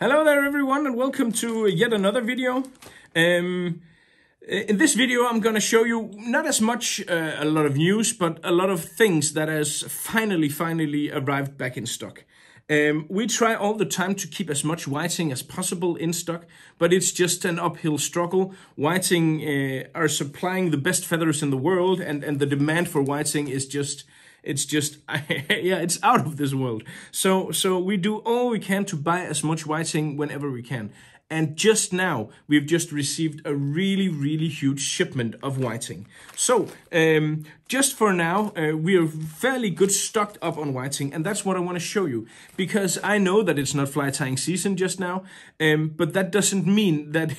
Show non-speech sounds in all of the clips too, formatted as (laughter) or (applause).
Hello there everyone and welcome to yet another video. Um, in this video I'm going to show you not as much uh, a lot of news but a lot of things that has finally finally arrived back in stock. Um, we try all the time to keep as much whiting as possible in stock, but it's just an uphill struggle. Whiting uh, are supplying the best feathers in the world and, and the demand for whiting is just it's just (laughs) yeah it's out of this world. So so we do all we can to buy as much whiting whenever we can and just now we've just received a really really huge shipment of whiting. So um, just for now uh, we are fairly good stocked up on whiting and that's what i want to show you. Because i know that it's not fly tying season just now um, but that doesn't mean that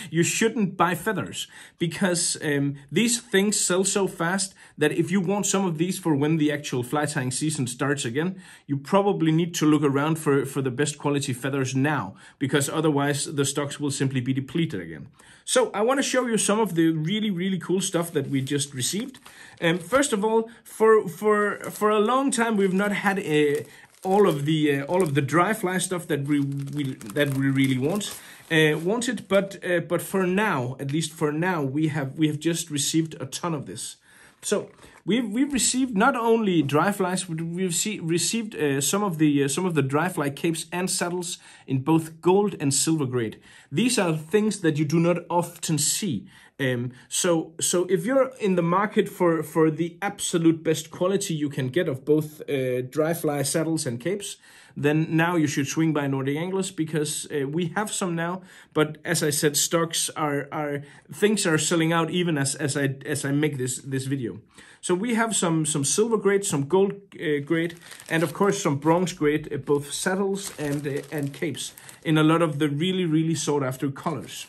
(laughs) you shouldn't buy feathers. Because um, these things sell so fast that if you want some of these for when the actual fly tying season starts again you probably need to look around for for the best quality feathers now. Because otherwise the stocks will simply be depleted again so I want to show you some of the really, really cool stuff that we just received. Um, first of all, for for for a long time we've not had a, uh, all of the uh, all of the dry fly stuff that we, we that we really want uh, wanted, but uh, but for now, at least for now, we have we have just received a ton of this. So we've we've received not only dry flies, but we've see, received uh, some of the uh, some of the dry fly capes and saddles in both gold and silver grade. These are things that you do not often see. Um, so so if you're in the market for for the absolute best quality you can get of both uh, dry fly saddles and capes, then now you should swing by Nordic Anglers because uh, we have some now. But as I said, stocks are are things are selling out even as as I as I make this this video. So we have some some silver grade, some gold uh, grade, and of course some bronze grade, uh, both saddles and uh, and capes in a lot of the really really sought after colors.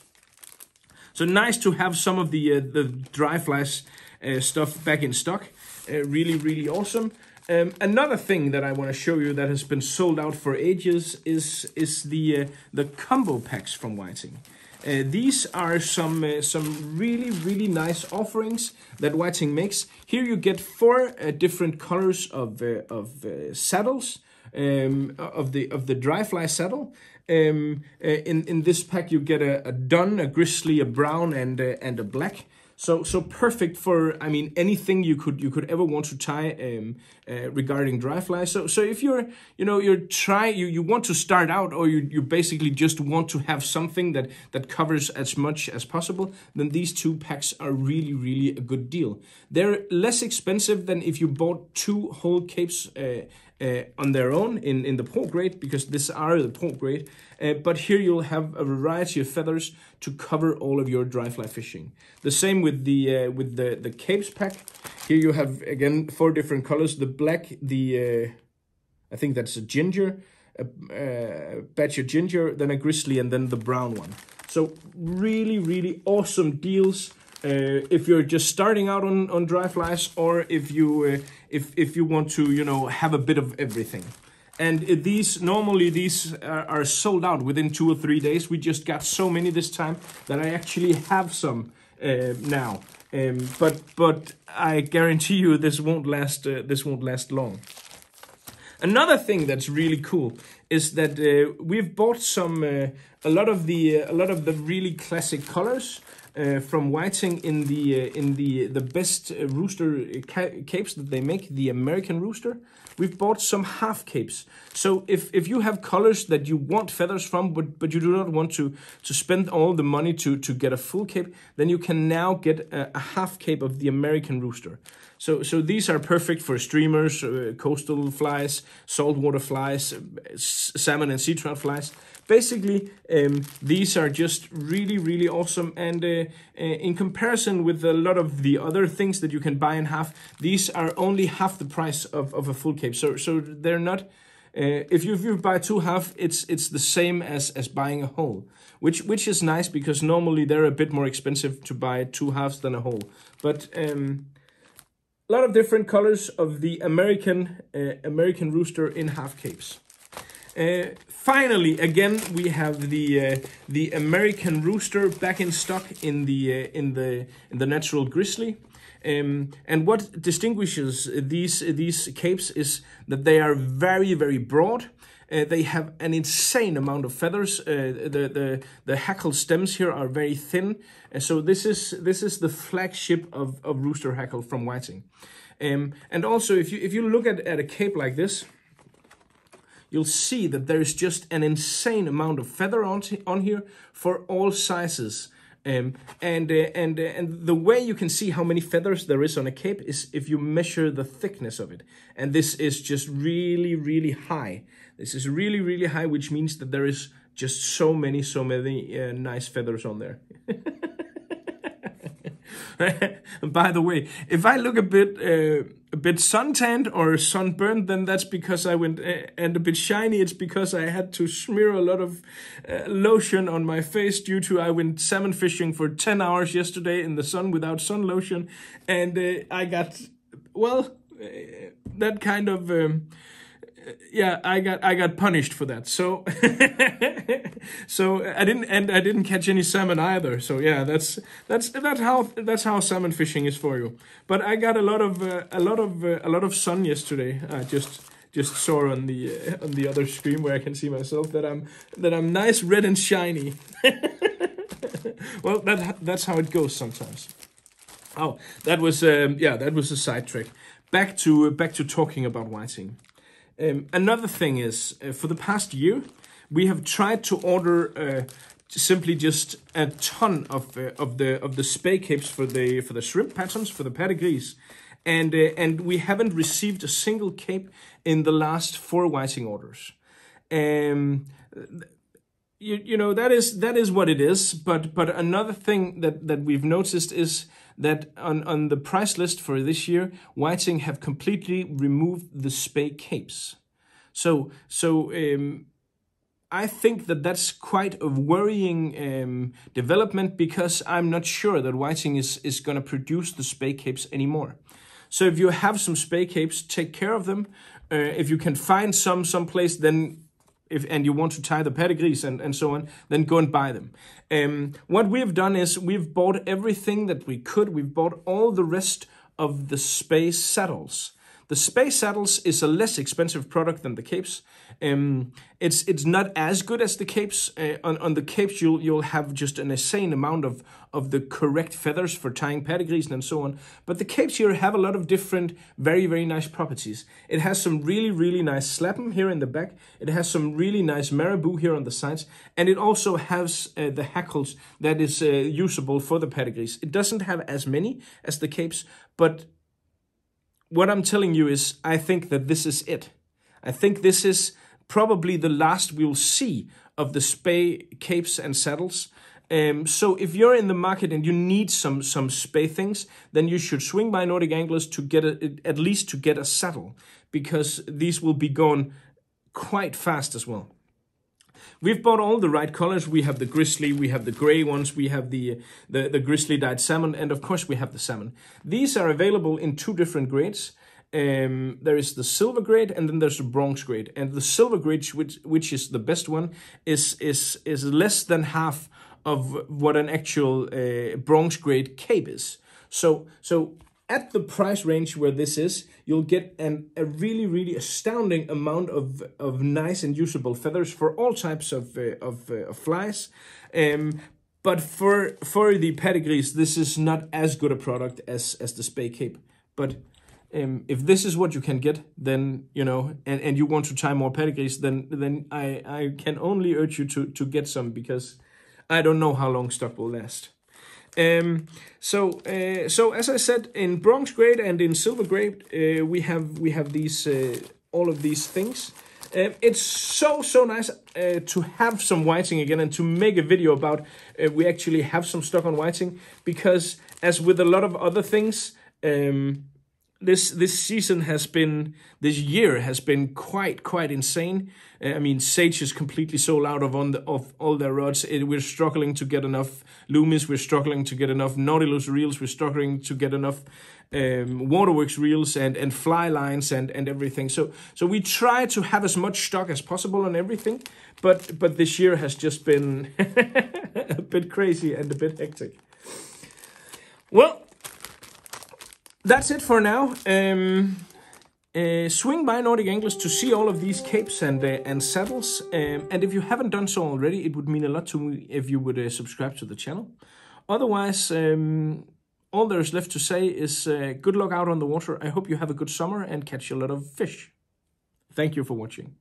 So nice to have some of the uh, the dry flies uh, stuff back in stock. really really awesome. Um, another thing that I want to show you that has been sold out for ages is is the uh, the combo packs from Whiting. Uh, these are some uh, some really really nice offerings that Whiting makes. Here you get four uh, different colors of uh, of uh, saddles um, of the of the dry fly saddle. Um, in in this pack you get a, a dun, a grizzly, a brown, and and a black. So so perfect for I mean anything you could you could ever want to tie um, uh, regarding dry fly. So so if you're you know you're try you you want to start out or you you basically just want to have something that that covers as much as possible, then these two packs are really really a good deal. They're less expensive than if you bought two whole capes. Uh, uh, on their own in, in the pro grade because these are the pro grade. Uh, but here you'll have a variety of feathers to cover all of your dry fly fishing. The same with the uh, with the the capes pack. Here you have again four different colors: the black, the uh, I think that's a ginger, a, a batch of ginger, then a grizzly, and then the brown one. So really, really awesome deals uh, if you're just starting out on, on dry flies or if you uh, if if you want to you know have a bit of everything. And these normally these are, are, sold out within two or three days. We just got so many this time that i actually have some uh, now. Um, but but i guarantee you this won't last uh, this won't last long. Another thing that's really cool is that uh, we've bought some uh, a lot of the a lot of the really classic colors uh, from Whiting in the uh, in the the best uh, rooster ca capes that they make, the American rooster. We've bought some half capes. So if if you have colors that you want feathers from, but but you do not want to to spend all the money to to get a full cape, then you can now get a, a half cape of the American rooster. So, so these are perfect for streamers, uh, coastal flies, saltwater flies, salmon and sea trout flies. Basically, um, these are just really, really awesome. And uh, uh, in comparison with a lot of the other things that you can buy in half, these are only half the price of, of a full cape. So, so they're not. Uh, if you if you buy two half, it's it's the same as as buying a whole, which which is nice because normally they're a bit more expensive to buy two halves than a whole. But um, a lot of different colors of the American uh, American rooster in half capes. Uh, finally, again, we have the uh, the American rooster back in stock in the uh, in the in the natural grizzly. Um, and what distinguishes these these capes is that they are very very broad. Uh, they have an insane amount of feathers. Uh, the the the hackle stems here are very thin. Uh, so this is this is the flagship of, of rooster hackle from Whiting. Um, and also, if you if you look at, at a cape like this, you'll see that there is just an insane amount of feather on, on here for all sizes. Um, and uh, and uh, and the way you can see how many feathers there is on a cape is if you measure the thickness of it. And this is just really, really high. This is really, really high, which means that there is just so many, so many uh, nice feathers on there. (laughs) (laughs) By the way, if I look a bit uh, a bit suntanned or sunburned, then that's because I went uh, and a bit shiny. It's because I had to smear a lot of uh, lotion on my face due to I went salmon fishing for ten hours yesterday in the sun without sun lotion, and uh, I got well uh, that kind of. Um, yeah, I got I got punished for that. So (laughs) so I didn't and I didn't catch any salmon either. So yeah, that's that's that's how that's how salmon fishing is for you. But I got a lot of uh, a lot of uh, a lot of sun yesterday. I just just saw on the uh, on the other screen where I can see myself that I'm that I'm nice red and shiny. (laughs) well, that that's how it goes sometimes. Oh, that was um, yeah, that was a side trick. Back to back to talking about whiting. Um, another thing is, uh, for the past year, we have tried to order uh, simply just a ton of uh, of the of the spey capes for the for the shrimp patterns for the pedigrees, and uh, and we haven't received a single cape in the last four whiting orders. Um, you, you know that is that is what it is. But but another thing that that we've noticed is that on, on the price list for this year, Whiting have completely removed the spey capes. So, so um, I think that that's quite a worrying um, development because I'm not sure that Whiting is, is going to produce the spey capes anymore. So if you have some spey capes, take care of them. Uh, if you can find some someplace, then if and you want to tie the pedigrees and, and so on, then go and buy them. Um, what we've done is we've bought everything that we could. We've bought all the rest of the spey saddles. The Spey saddles is a less expensive product than the capes. Um, it's it's not as good as the capes. Uh, on, on the capes, you'll you'll have just an insane amount of, of the correct feathers for tying pedigrees and so on. But the capes here have a lot of different, very, very nice properties. It has some really, really nice schlappen here in the back. It has some really nice marabou here on the sides. And it also has uh, the hackles that is uh, usable for the pedigrees. It doesn't have as many as the capes, but what I'm telling you is I think that this is it. I think this is probably the last we'll see of the spey capes and saddles. Um, so if you're in the market and you need some some spey things, then you should swing by Nordic Anglers to get a, at least to get a saddle because these will be gone quite fast as well. We've bought all the right colors. We have the grizzly, we have the gray ones, we have the, the, the grizzly dyed salmon, and of course we have the salmon. These are available in two different grades. Um, there is the silver grade and then there's the bronze grade. And the silver grade, which, which is the best one, is, is, is less than half of what an actual uh, bronze grade cape is. So, so at the price range where this is, you'll get an, a really, really astounding amount of, of nice and usable feathers for all types of, uh, of, uh, of, flies. Um, but for for the pedigrees, this is not as good a product as, as the Spey Cape. But um, if this is what you can get, then, you know, and, and you want to tie more pedigrees, then then I, I can only urge you to, to get some because I don't know how long stock will last. Um, so, uh, so as I said, in bronze grade and in silver grade, uh, we have we have these uh, all of these things. Um, it's so so nice uh, to have some whiting again and to make a video about. Uh, we actually have some stock on whiting because, as with a lot of other things, um, this this season has been this year has been quite quite insane. Uh, I mean, Sage is completely sold out of on the of all their rods. It, we're struggling to get enough Loomis. We're struggling to get enough Nautilus reels. We're struggling to get enough um, Waterworks reels and and fly lines and and everything. So so we try to have as much stock as possible on everything. But but this year has just been (laughs) a bit crazy and a bit hectic. Well, that's it for now. Um, uh, swing by Nordic Anglers to see all of these capes and uh, and saddles. Um, and if you haven't done so already, it would mean a lot to me if you would uh, subscribe to the channel. Otherwise, um, all there is left to say is uh, good luck out on the water. I hope you have a good summer and catch a lot of fish. Thank you for watching.